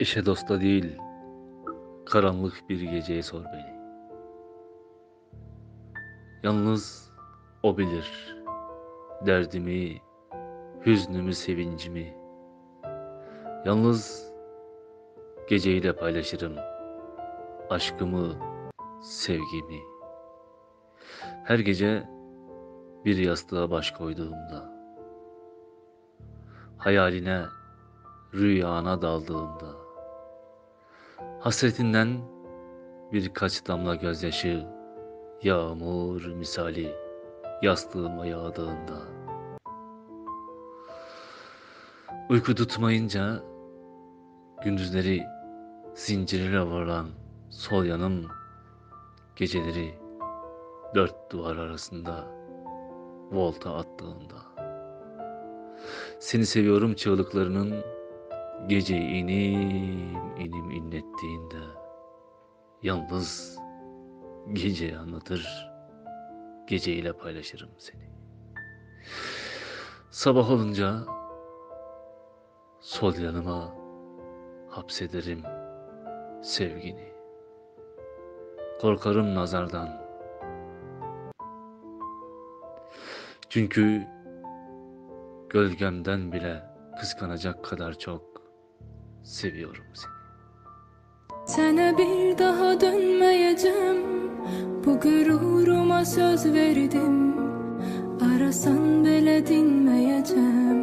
Eşe dosta değil, karanlık bir geceye sor beni. Yalnız o bilir derdimi, hüznümü, sevincimi. Yalnız geceyle paylaşırım aşkımı, sevgimi. Her gece bir yastığa baş koyduğumda, hayaline, rüyana daldığımda, hasretinden birkaç damla gözyaşı, yağmur misali yastığıma yağdığında, uyku tutmayınca gündüzleri zincirle vurulan sol yanım, geceleri dört duvar arasında volta attığında. Seni seviyorum çığlıklarının gece inim inim inlettiğinde. Yalnız geceyi anlatır, geceyle paylaşırım seni. Sabah olunca sol yanıma hapsederim sevgini. Korkarım nazardan. Çünkü gölgemden bile kıskanacak kadar çok seviyorum seni. Sana bir daha dönmeyeceğim. Bu gururuma söz verdim. Arasan bile dinmeyeceğim